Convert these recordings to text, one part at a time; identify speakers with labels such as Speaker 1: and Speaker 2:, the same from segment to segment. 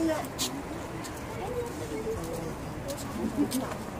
Speaker 1: 그 거.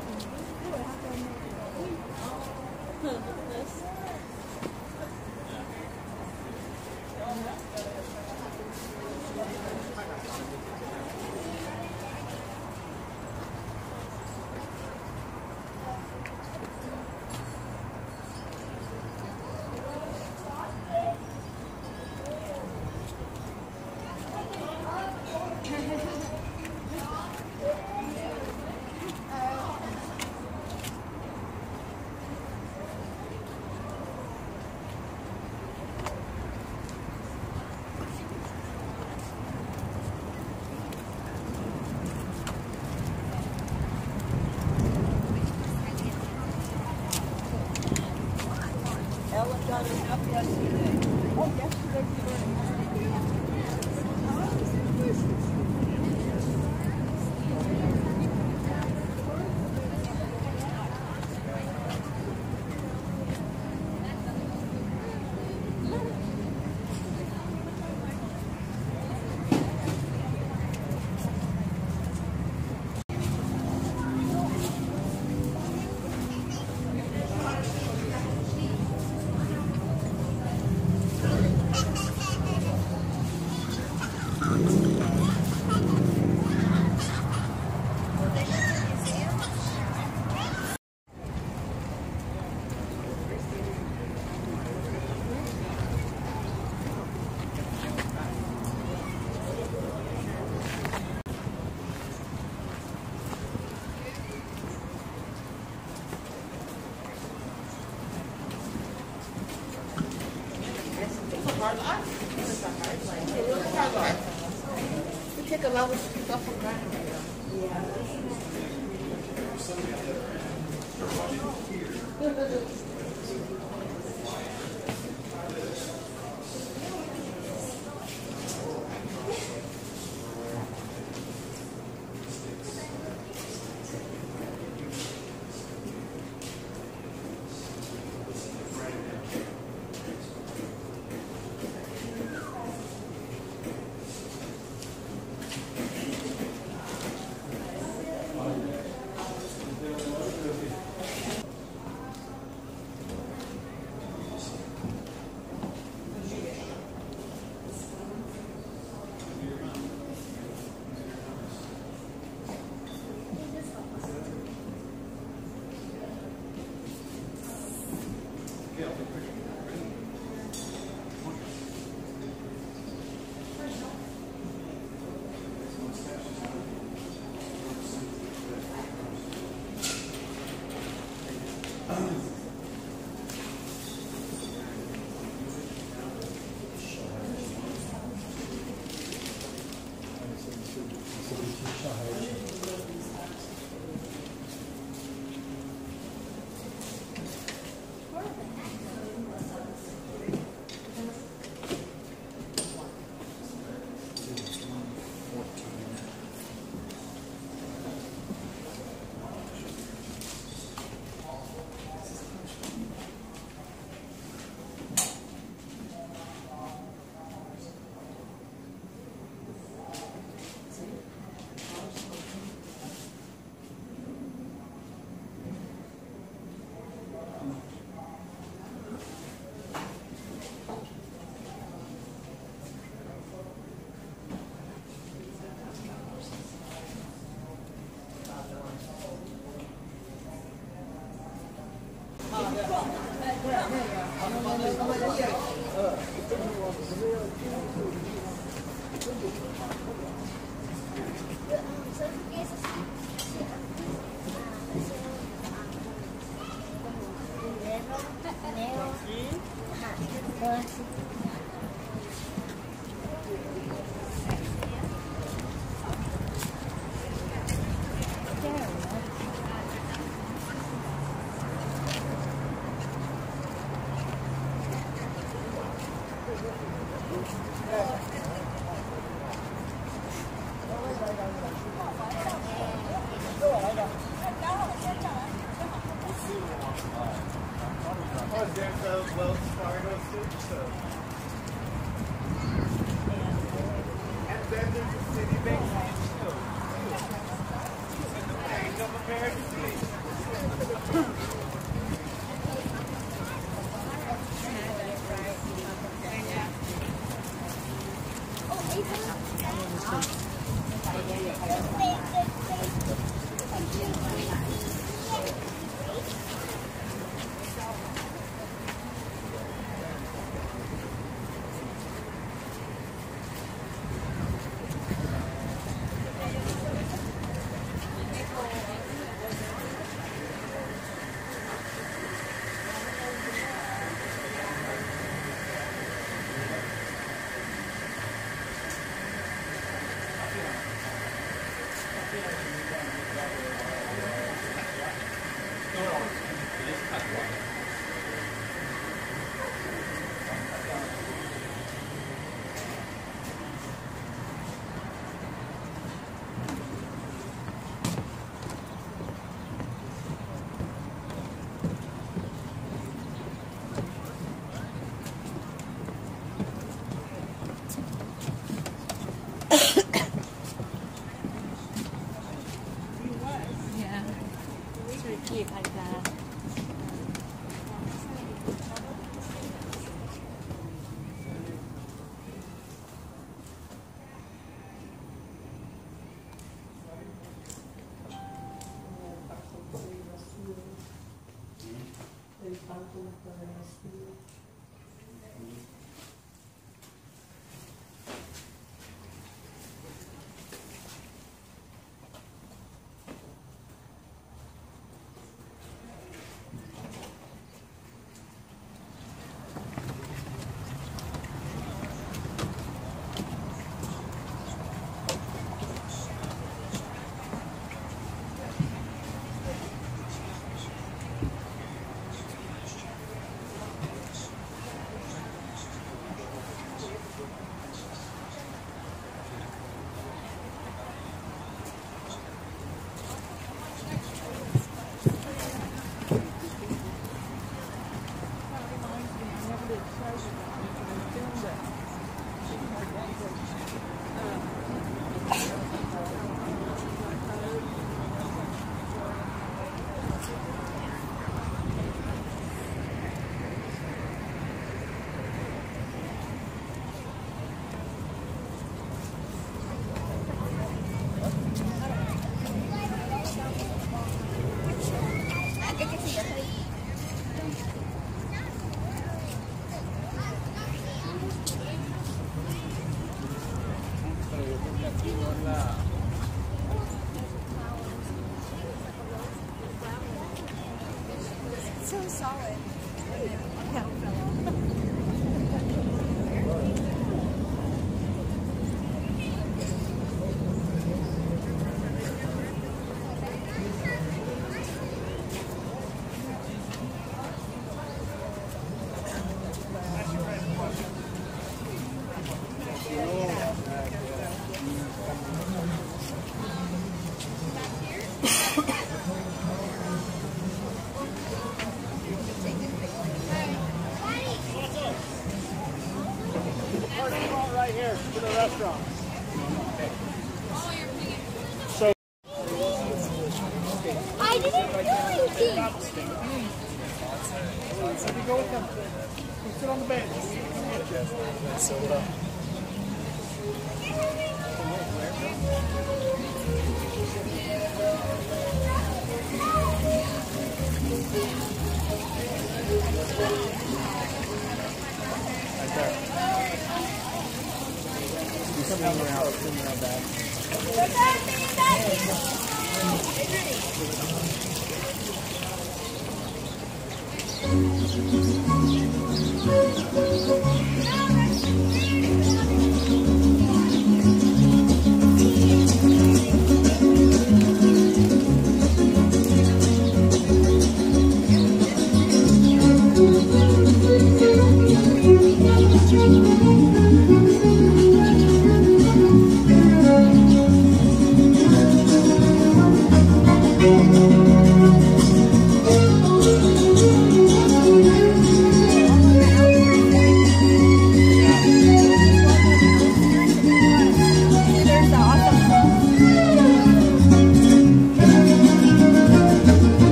Speaker 1: So solid.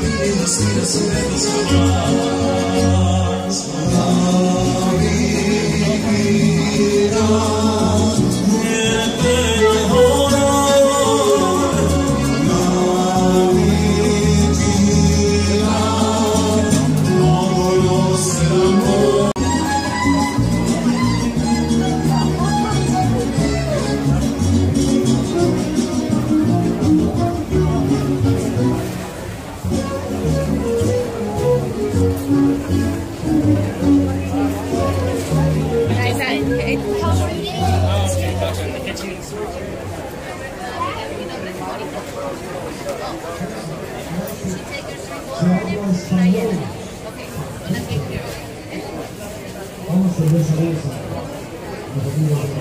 Speaker 2: Respirações, respirações,
Speaker 3: Vamos a ver esa. Los amigos de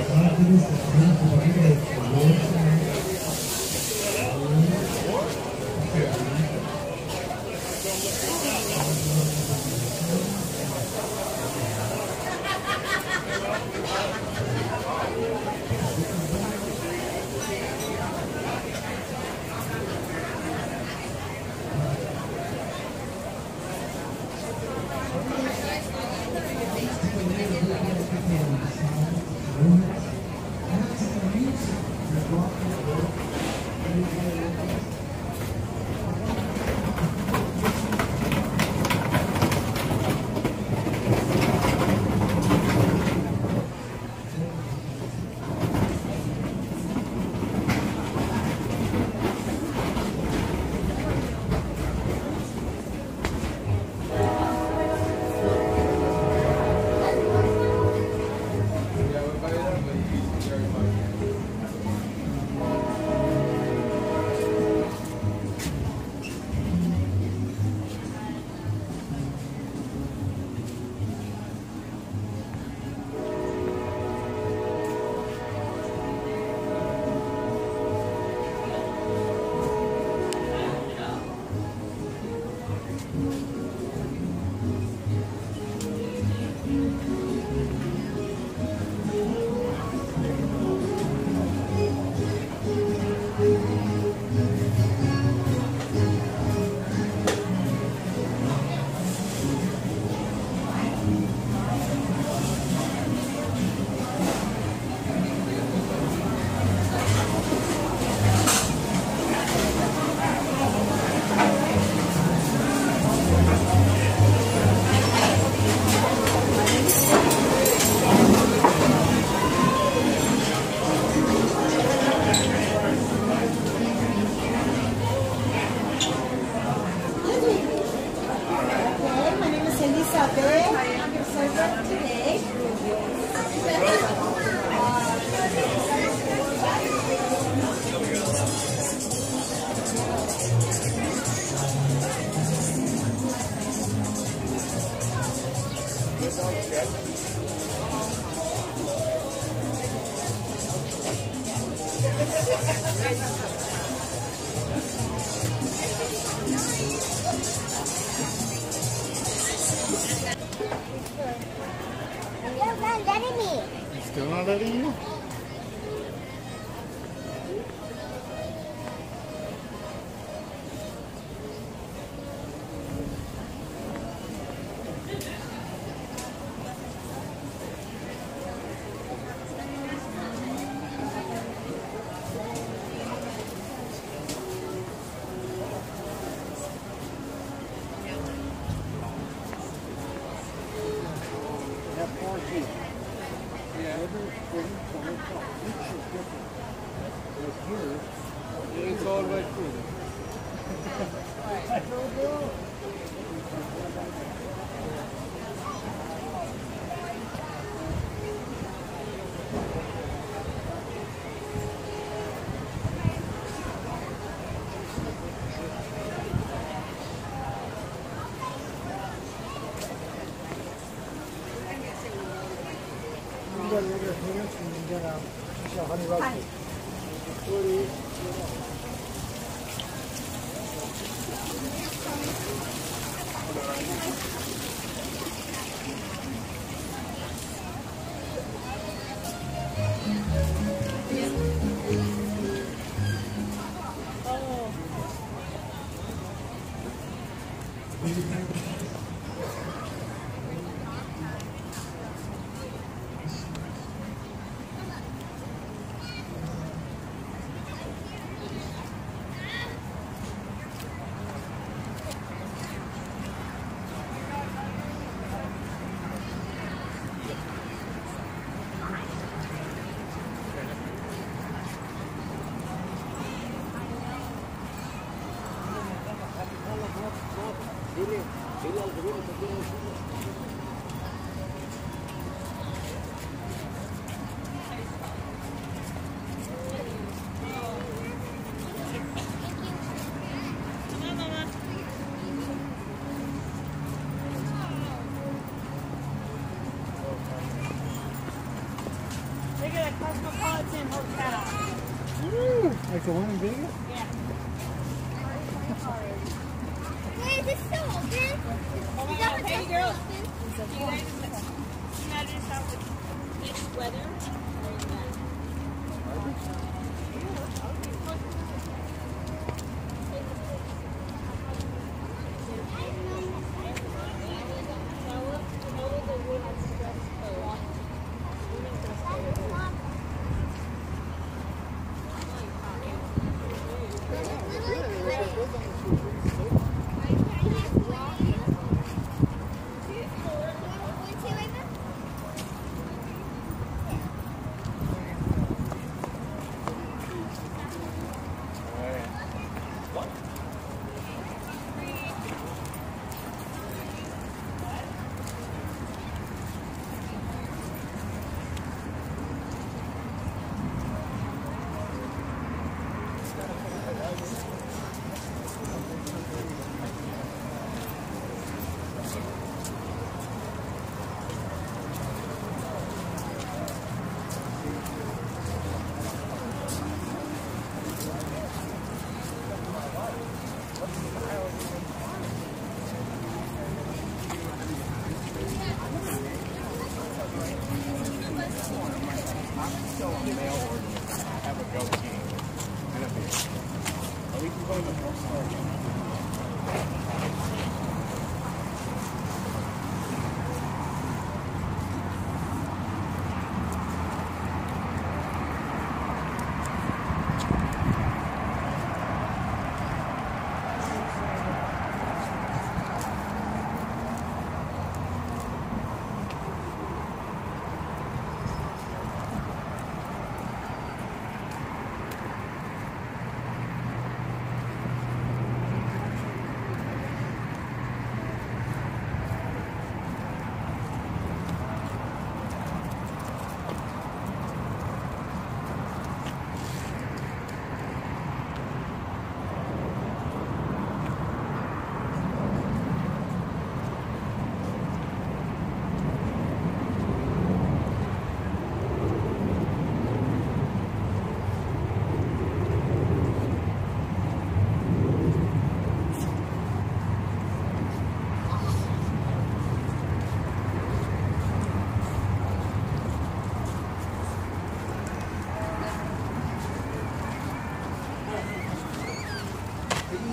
Speaker 4: everything from different. But here, it's all right.
Speaker 5: I know.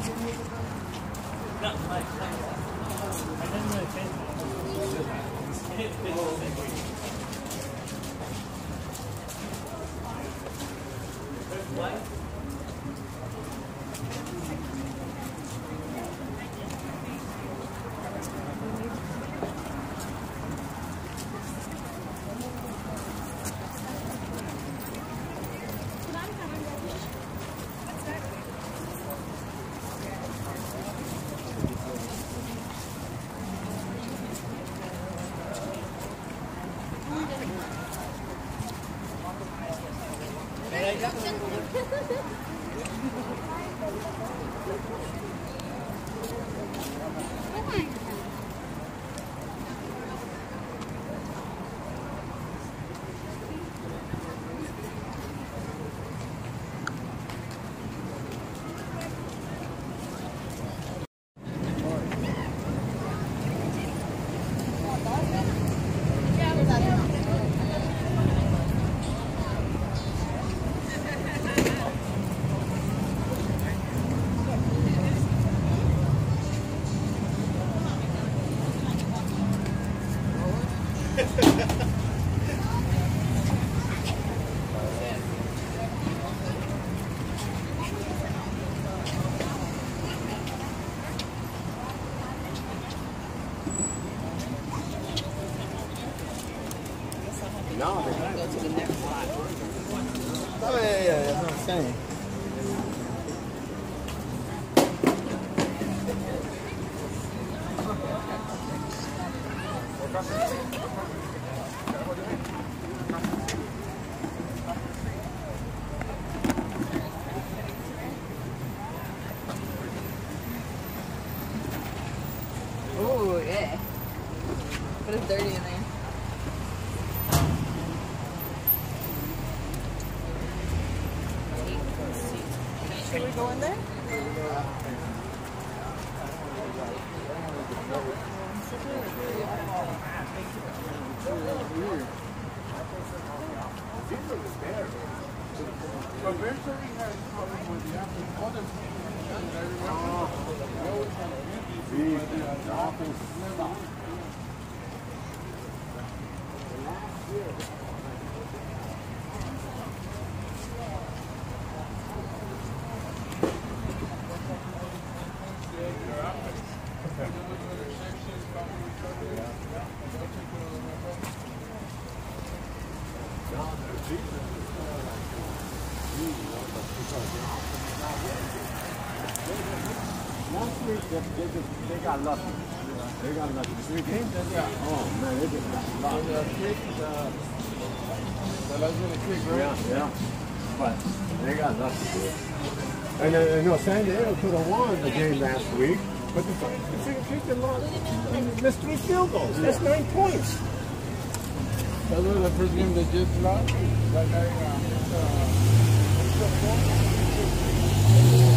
Speaker 4: No, See, the office stopped. Last week, they, they, just, they got lucky. They got lucky. This weekend? Oh, man, they just got lucky. Yeah, yeah. But they got lucky. And uh, you know, San Diego could have won the game last week, but the, the thing kicked them out. missed three field goals. That's nine points.
Speaker 1: That was the first game they just lost. That guy, uh, uh,